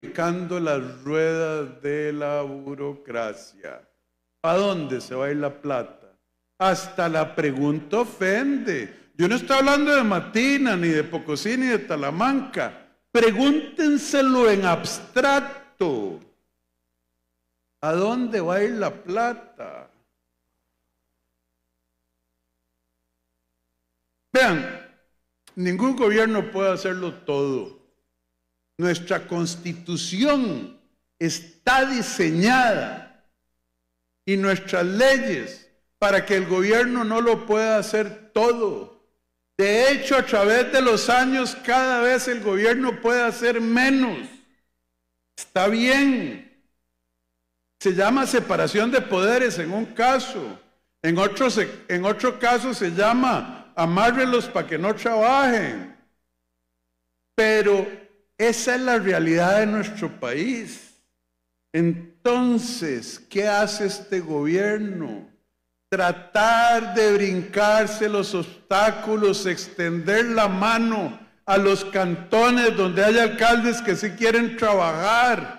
picando las ruedas de la burocracia. ¿A dónde se va a ir la plata? Hasta la pregunta ofende. Yo no estoy hablando de Matina, ni de Pocosí, ni de Talamanca. Pregúntenselo en abstracto. ¿A dónde va a ir la plata? Vean, ningún gobierno puede hacerlo todo. Nuestra constitución está diseñada y nuestras leyes para que el gobierno no lo pueda hacer todo. De hecho, a través de los años, cada vez el gobierno puede hacer menos. Está bien. Se llama separación de poderes en un caso. En otro, en otro caso se llama amárrelos para que no trabajen. Pero esa es la realidad de nuestro país. Entonces, ¿qué hace este gobierno? Tratar de brincarse los obstáculos, extender la mano a los cantones donde hay alcaldes que sí quieren trabajar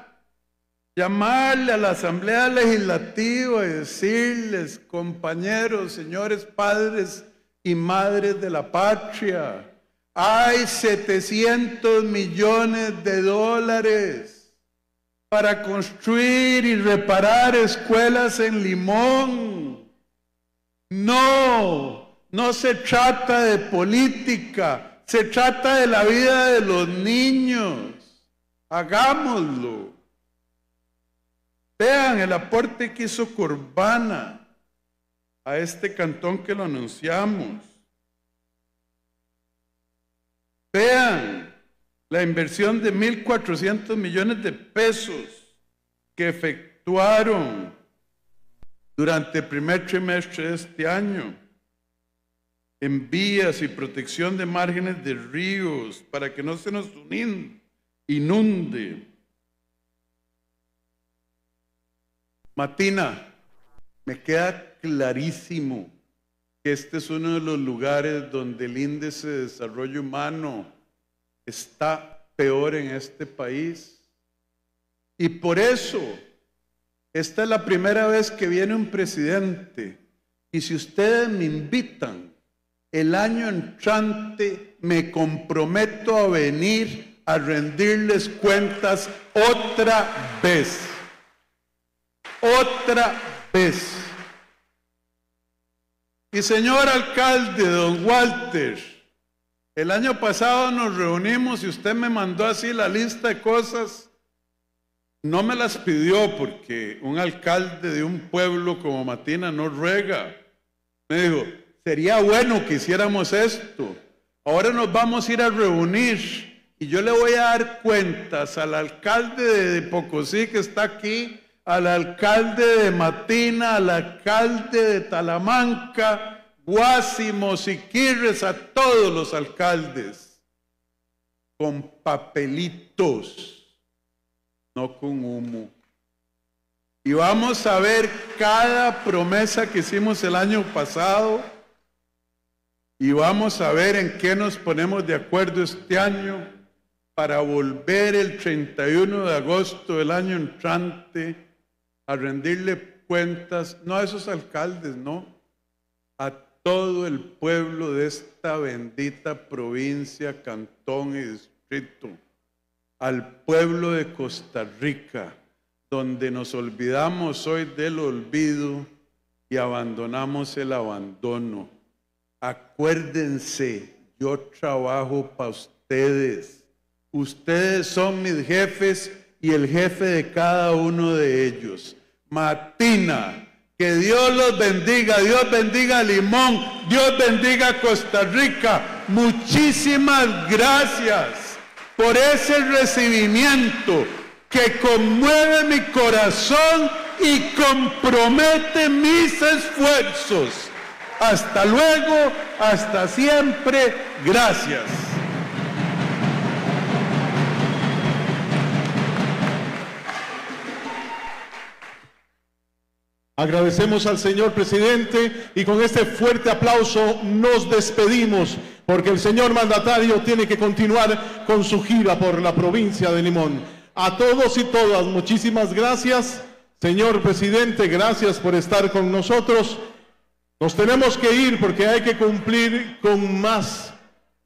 llamarle a la Asamblea Legislativa y decirles, compañeros, señores padres y madres de la patria, hay 700 millones de dólares para construir y reparar escuelas en Limón. No, no se trata de política, se trata de la vida de los niños. Hagámoslo. Vean el aporte que hizo Corbana a este cantón que lo anunciamos. Vean la inversión de 1.400 millones de pesos que efectuaron durante el primer trimestre de este año en vías y protección de márgenes de ríos para que no se nos inunde. Matina, me queda clarísimo que este es uno de los lugares donde el índice de desarrollo humano está peor en este país. Y por eso, esta es la primera vez que viene un presidente. Y si ustedes me invitan, el año entrante me comprometo a venir a rendirles cuentas otra vez otra vez. Y señor alcalde, don Walter, el año pasado nos reunimos y usted me mandó así la lista de cosas. No me las pidió porque un alcalde de un pueblo como Matina no ruega. Me dijo, sería bueno que hiciéramos esto. Ahora nos vamos a ir a reunir y yo le voy a dar cuentas al alcalde de Pocosí que está aquí al alcalde de Matina, al alcalde de Talamanca, Guásimos y Quirres, a todos los alcaldes, con papelitos, no con humo. Y vamos a ver cada promesa que hicimos el año pasado y vamos a ver en qué nos ponemos de acuerdo este año para volver el 31 de agosto del año entrante a rendirle cuentas, no a esos alcaldes, no, a todo el pueblo de esta bendita provincia, cantón y distrito, al pueblo de Costa Rica, donde nos olvidamos hoy del olvido y abandonamos el abandono. Acuérdense, yo trabajo para ustedes. Ustedes son mis jefes y el jefe de cada uno de ellos. Matina. Que Dios los bendiga, Dios bendiga Limón, Dios bendiga Costa Rica. Muchísimas gracias por ese recibimiento que conmueve mi corazón y compromete mis esfuerzos. Hasta luego, hasta siempre, gracias. Agradecemos al señor presidente y con este fuerte aplauso nos despedimos porque el señor mandatario tiene que continuar con su gira por la provincia de Limón. A todos y todas, muchísimas gracias. Señor presidente, gracias por estar con nosotros. Nos tenemos que ir porque hay que cumplir con más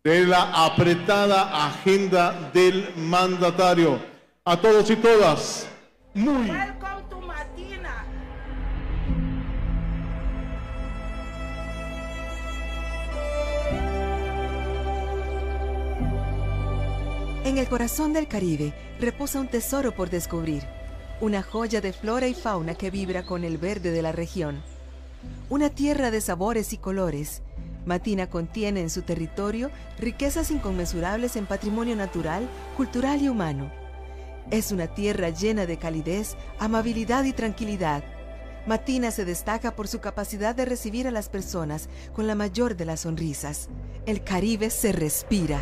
de la apretada agenda del mandatario. A todos y todas, muy... En el corazón del Caribe reposa un tesoro por descubrir, una joya de flora y fauna que vibra con el verde de la región. Una tierra de sabores y colores. Matina contiene en su territorio riquezas inconmensurables en patrimonio natural, cultural y humano. Es una tierra llena de calidez, amabilidad y tranquilidad. Matina se destaca por su capacidad de recibir a las personas con la mayor de las sonrisas. El Caribe se respira.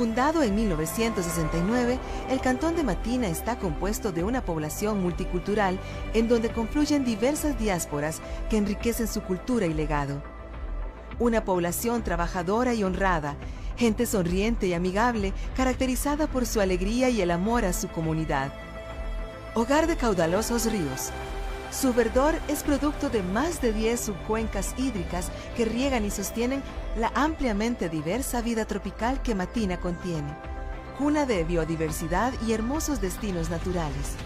Fundado en 1969, el Cantón de Matina está compuesto de una población multicultural en donde confluyen diversas diásporas que enriquecen su cultura y legado. Una población trabajadora y honrada, gente sonriente y amigable, caracterizada por su alegría y el amor a su comunidad. Hogar de caudalosos ríos, su verdor es producto de más de 10 subcuencas hídricas que riegan y sostienen la ampliamente diversa vida tropical que Matina contiene. Cuna de biodiversidad y hermosos destinos naturales.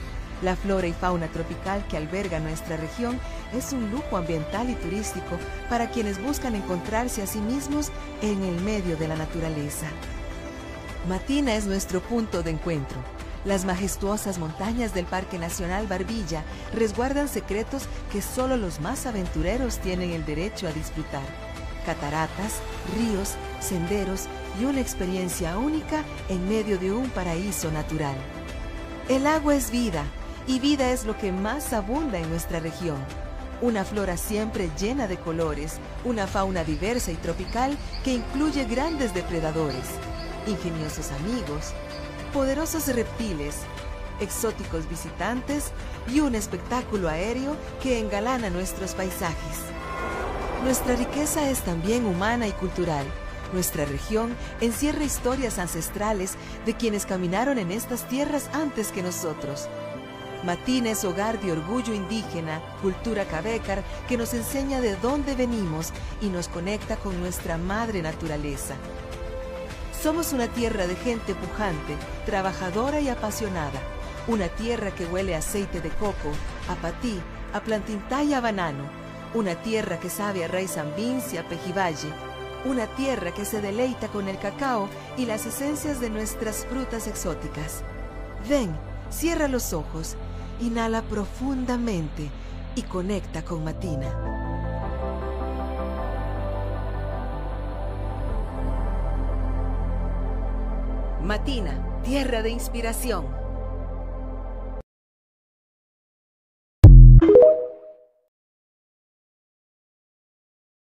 La flora y fauna tropical que alberga nuestra región es un lujo ambiental y turístico para quienes buscan encontrarse a sí mismos en el medio de la naturaleza. Matina es nuestro punto de encuentro las majestuosas montañas del Parque Nacional Barbilla resguardan secretos que solo los más aventureros tienen el derecho a disfrutar. Cataratas, ríos, senderos y una experiencia única en medio de un paraíso natural. El agua es vida y vida es lo que más abunda en nuestra región. Una flora siempre llena de colores, una fauna diversa y tropical que incluye grandes depredadores, ingeniosos amigos, poderosos reptiles, exóticos visitantes y un espectáculo aéreo que engalana nuestros paisajes. Nuestra riqueza es también humana y cultural. Nuestra región encierra historias ancestrales de quienes caminaron en estas tierras antes que nosotros. Matina es hogar de orgullo indígena, cultura cabécar que nos enseña de dónde venimos y nos conecta con nuestra madre naturaleza. Somos una tierra de gente pujante, trabajadora y apasionada. Una tierra que huele a aceite de coco, a patí, a plantintá y a banano. Una tierra que sabe a raíz y a pejibaye. Una tierra que se deleita con el cacao y las esencias de nuestras frutas exóticas. Ven, cierra los ojos, inhala profundamente y conecta con Matina. Matina, tierra de inspiración.